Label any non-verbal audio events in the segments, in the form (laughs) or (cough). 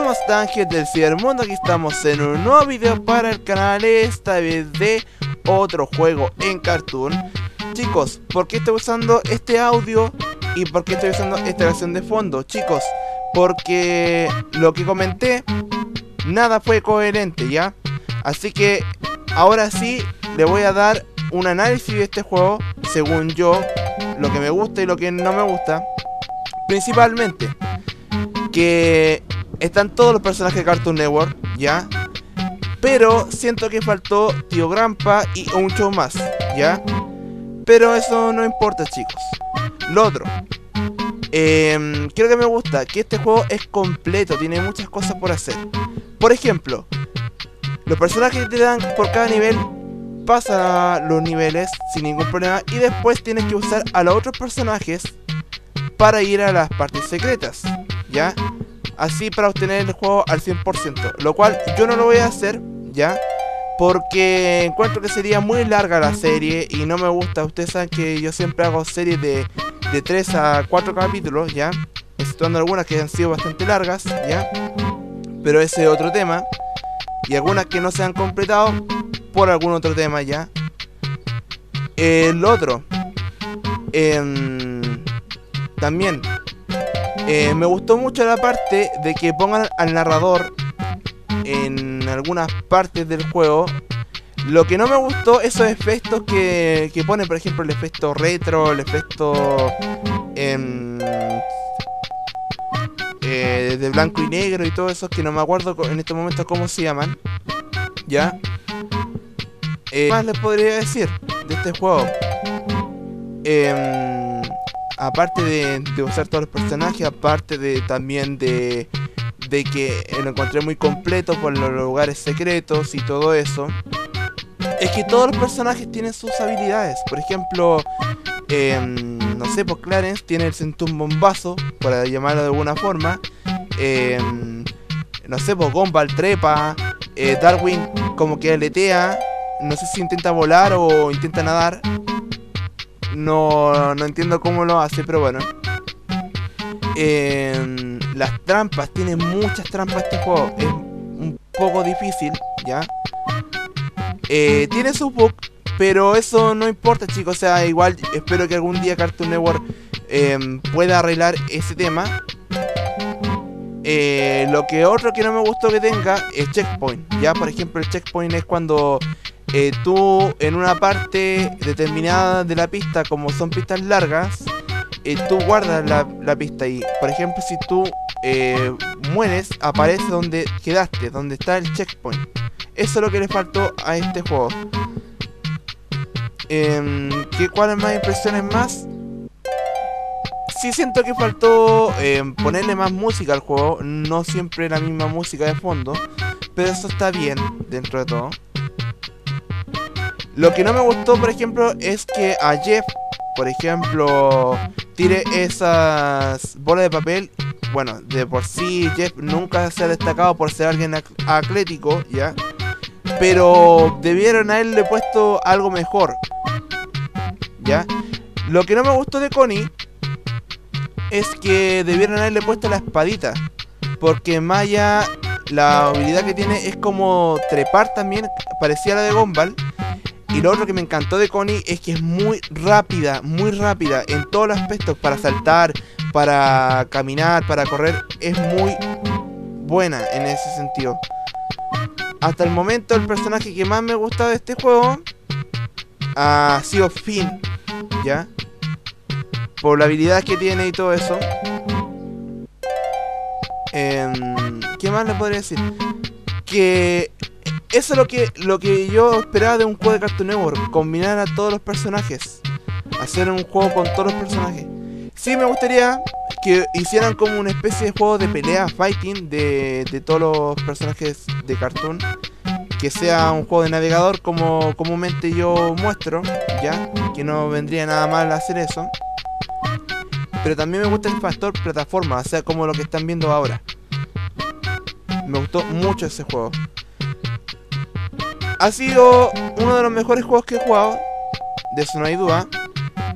¿Cómo están gente del cibermundo? Aquí estamos en un nuevo video para el canal, esta vez de otro juego en Cartoon Chicos, ¿por qué estoy usando este audio y por qué estoy usando esta versión de fondo? Chicos, porque lo que comenté, nada fue coherente, ¿ya? Así que ahora sí le voy a dar un análisis de este juego según yo, lo que me gusta y lo que no me gusta Principalmente que están todos los personajes de Cartoon Network, ¿ya? Pero siento que faltó Tío Grampa y un show más, ¿ya? Pero eso no importa, chicos. Lo otro. Eh, creo que me gusta que este juego es completo, tiene muchas cosas por hacer. Por ejemplo, los personajes que te dan por cada nivel pasan los niveles sin ningún problema y después tienes que usar a los otros personajes para ir a las partes secretas, ¿ya? Así para obtener el juego al 100%, lo cual yo no lo voy a hacer, ¿ya? Porque encuentro que sería muy larga la serie y no me gusta. Ustedes saben que yo siempre hago series de, de 3 a 4 capítulos, ¿ya? Exceptuando algunas que han sido bastante largas, ¿ya? Pero ese es otro tema. Y algunas que no se han completado por algún otro tema, ¿ya? El otro. Eh, también eh, me gustó mucho la parte de que pongan al narrador en algunas partes del juego. Lo que no me gustó, esos efectos que, que ponen, por ejemplo, el efecto retro, el efecto em, eh, de blanco y negro y todo eso, que no me acuerdo en este momento cómo se llaman. ¿Ya? Eh, ¿Qué más les podría decir de este juego? Eh, aparte de, usar todos los personajes, aparte de también de, de que lo encontré muy completo por los lugares secretos y todo eso, es que todos los personajes tienen sus habilidades. Por ejemplo, em, no sé, pues Clarence tiene el centún bombazo, para llamarlo de alguna forma. Em, no sé, pues Gumball trepa, eh, Darwin como que aletea, no sé si intenta volar o intenta nadar. No, no entiendo cómo lo hace, pero bueno. Eh, las trampas, tiene muchas trampas este juego. Es un poco difícil, ¿ya? Eh, tiene su bug, pero eso no importa, chicos. O sea, igual espero que algún día Cartoon Network eh, pueda arreglar ese tema. Eh, lo que otro que no me gustó que tenga es checkpoint. Ya, por ejemplo, el checkpoint es cuando eh, tú en una parte determinada de la pista, como son pistas largas, eh, tú guardas la, pista y, por ejemplo, si tú eh, mueres, aparece donde quedaste, donde está el checkpoint. Eso es lo que le faltó a este juego. Eh, ¿qué, ¿Cuáles más impresiones más? Sí siento que faltó em, ponerle más música al juego, no siempre la misma música de fondo, pero eso está bien dentro de todo. Lo que no me gustó, por ejemplo, es que a Jeff, por ejemplo, tire esas bolas de papel. Bueno, de por sí Jeff nunca se ha destacado por ser alguien atlético, ¿ya? Pero debieron haberle puesto algo mejor, ¿ya? Lo que no me gustó de Connie es que debieron haberle puesto la espadita. Porque Maya, la habilidad que tiene es como trepar también, parecía la de Gumball. Y lo otro que me encantó de Connie es que es muy rápida, muy rápida en todos los aspectos, para saltar, para caminar, para correr, es muy buena en ese sentido. Hasta el momento el personaje que más me gusta de este juego ha sido Finn, ¿ya? Por la habilidad que tiene y todo eso. Eh, ¿Qué más le podría decir? Que eso es lo que, lo que yo esperaba de un juego de Cartoon Network. Combinar a todos los personajes. Hacer un juego con todos los personajes. Sí me gustaría que hicieran como una especie de juego de pelea, fighting, de, de todos los personajes de Cartoon. Que sea un juego de navegador como comúnmente yo muestro, ¿ya? Que no vendría nada mal hacer eso. Pero también me gusta el factor plataforma, o sea, como lo que están viendo ahora. Me gustó mucho ese juego ha sido uno de los mejores juegos que he jugado. De eso no hay duda.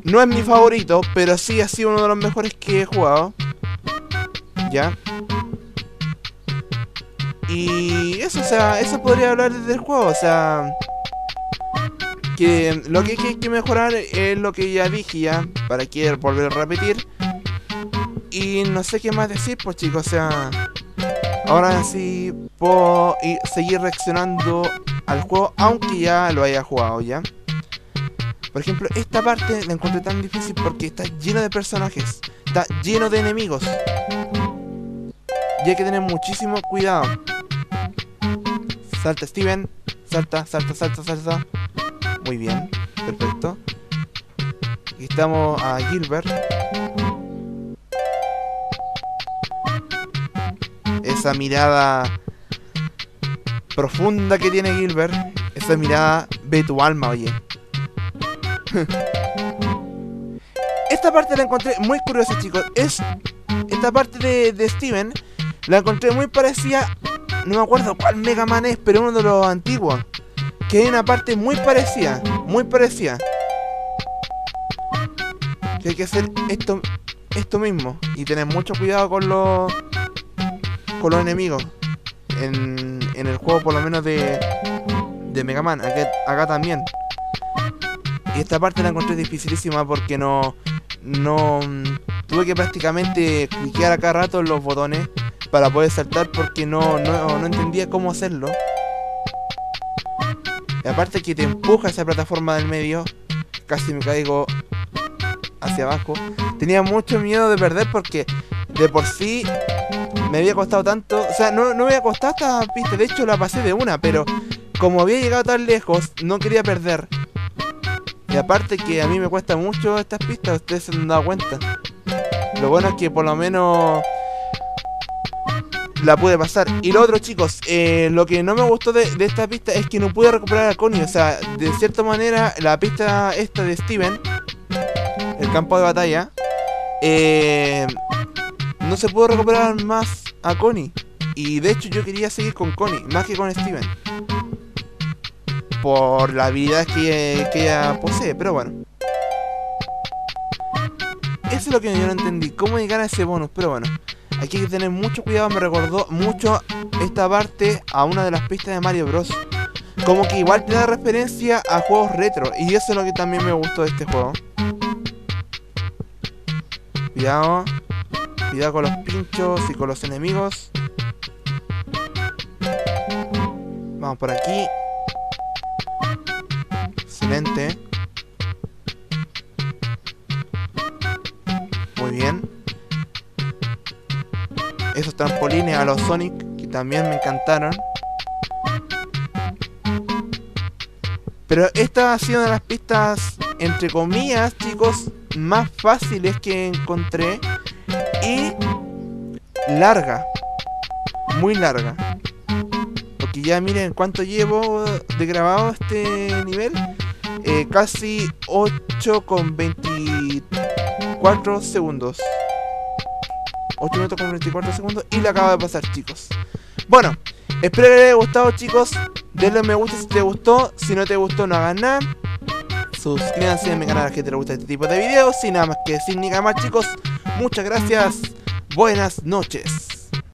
No es mi favorito, pero sí ha sido uno de los mejores que he jugado. Ya. Y eso, o sea, eso podría hablar del juego, o sea... Que lo que hay que mejorar es lo que ya dije ya, para que volver a repetir. Y no sé qué más decir, pues chicos, o sea... Ahora sí puedo ir, seguir reaccionando al juego, aunque ya lo haya jugado ya. Por ejemplo, esta parte la encontré tan difícil porque está lleno de personajes, está lleno de enemigos. Y hay que tener muchísimo cuidado. Salta Steven, salta, salta, salta, salta. Muy bien, perfecto. Aquí estamos a Gilbert. esa mirada profunda que tiene Gilbert, esa mirada ve tu alma, oye. (laughs) Esta parte la encontré muy curiosa, chicos. Es esta parte de, Steven la encontré muy parecida. No me acuerdo cuál Mega Man es, pero uno de los antiguos. Que hay una parte muy parecida. Muy parecida. Que hay que hacer esto, esto mismo. Y tener mucho cuidado con los con los enemigos. En, el juego por lo menos de, de Mega Man. Acá, también. Y esta parte la encontré dificilísima porque no... No... Tuve que prácticamente cliquear a rato en los botones para poder saltar porque no, no, no entendía cómo hacerlo. Y aparte que te empuja esa plataforma del medio, casi me caigo hacia abajo. Tenía mucho miedo de perder porque de por sí me había costado tanto. O sea, no, no me había costado esta pista. De hecho, la pasé de una, pero como había llegado tan lejos, no quería perder. Y aparte que a mí me cuesta mucho estas pistas, ustedes se han dado cuenta. Lo bueno es que por lo menos la pude pasar. Y lo otro, chicos, eh, lo que no me gustó de, esta pista es que no pude recuperar a Connie. O sea, de cierta manera, la pista esta de Steven, el campo de batalla, eh, no se pudo recuperar más a Connie. Y de hecho yo quería seguir con Connie, más que con Steven. Por la habilidad que, que ella posee, pero bueno. Eso es lo que yo no entendí, cómo llegar a ese bonus, pero bueno. Aquí hay que tener mucho cuidado, me recordó mucho esta parte a una de las pistas de Mario Bros. Como que igual te da referencia a juegos retro, y eso es lo que también me gustó de este juego. Cuidado. Cuidado con los pinchos y con los enemigos. Vamos por aquí. Excelente. Muy bien. Esos trampolines a los Sonic, que también me encantaron. Pero esta ha sido una de las pistas, entre comillas, chicos, más fáciles que encontré y larga. Muy larga. Porque ya miren cuánto llevo de grabado este nivel. Eh, casi 8 con 24 segundos. 8 minutos con 24 segundos y la acabo de pasar chicos. Bueno, espero que les haya gustado chicos. Denle me gusta si te gustó. Si no te gustó no hagan nada. Suscríbanse a mi canal que te gusta este tipo de videos. Sin nada más que decir ni nada más chicos. Muchas gracias. Buenas noches.